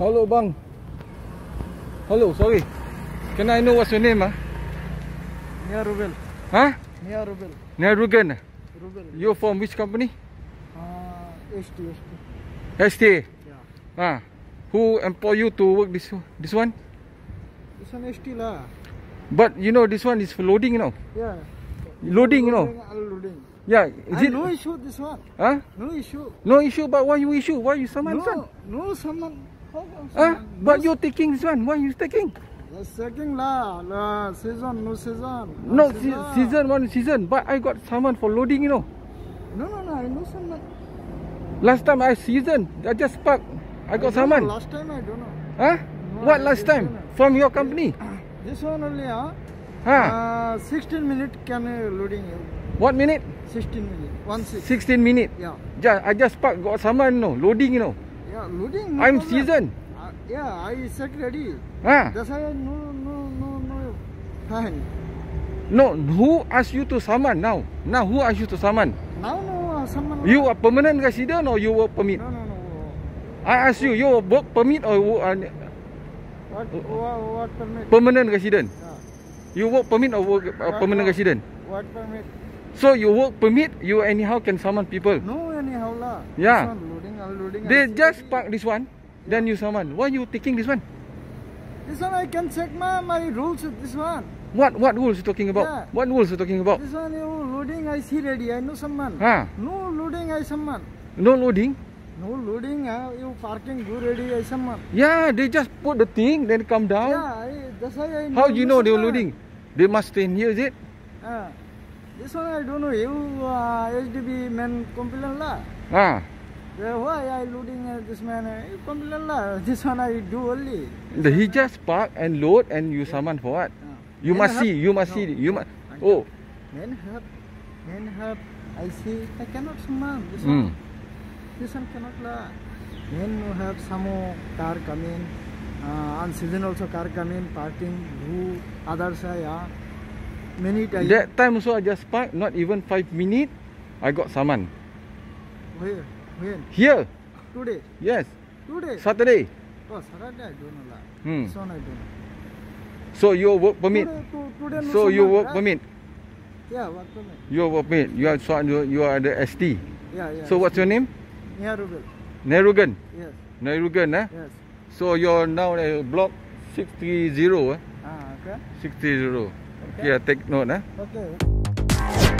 Hello bang. Hello, sorry. Can I know what's your name ah? Near Rubel. Huh? Near Rubel. Nerugan. Rubel. You're from which company? Uh, ST, ST. STA. Yeah. Ah. Who employ you to work this this one? This one ST lah. But you know this one is for loading, you know. Yeah. Loading, you know. Unloading. Yeah, is And it? no issue this one. Huh? No issue. No issue, but why you issue? Why you summon no, son? no someone. Huh? But no, you're taking this one. Why you taking? The second lah, la season, no season. No, se- season one season. But I got someone for loading, you know. No, no, no. I know someone. Last time I season, I just park. I got don't someone. know, Last time I don't know. Huh? No, What I last time? know. From your company? This one only, huh? Huh? Uh, 16 minute can uh, loading you. What minute? 16 minute. One six. 16 minute. Yeah. Just, I just park, got someone, you know, loading, you know. Yeah, loading. No I'm problem. season. Uh, yeah, I set ready. Huh? That's why no, no, no, no. Fine. No, who asked you to summon now? Now who asked you to summon? Now no, uh, someone. You are permanent resident or you work permit? No, no, no. I ask you, you work permit or are What, what, what permit? permanent resident? Yeah. You work permit or work uh, permanent what- resident? What permit? So you work permit, you anyhow can summon people. No, anyhow lah. Yeah. This one loading, unloading. They just park this one, then you summon. Why you taking this one? This one I can check my my rules. with This one. What what rules you talking about? Yeah. What rules you talking about? This one you loading. I see ready. I know someone. Huh? No loading. I summon. No loading? No loading. Uh, you parking go ready. I someone. Yeah, they just put the thing, then come down. Yeah. I, that's why I. How you know they were someone. loading? They must stay in here, is it? Ah, this one I don't know. You uh, HDB man complain lah. Ah, Yeah, why I loading uh, this man? Uh, you complain lah. This one I do only. the, he just park and load and you summon for what? Ah. You Man must help? see, you must No. see, you must. Oh, Man help, man help. I see. I cannot summon this mm. one. This one cannot lah. Man no have some car coming. Uh, on season also car coming, parking, who others are yeah. Many times. That time also I just park, not even five minutes. I got summon. Where? When? Here, Today. yes, Today. Saturday. Oh, Saturday I don't know lah. Hmm. This one I don't know. So your work permit. Today, to, today no So you summon, work right? permit. Yeah, work permit. Your work permit. You are so you, you are the ST. Yeah, yeah. So what's your name? Yeah, Rubel. Nerugan. Yes, Nerugan, eh? yes. So you're now at block 630, eh? Ah, okay. 630. Okay, take note eh. Okay.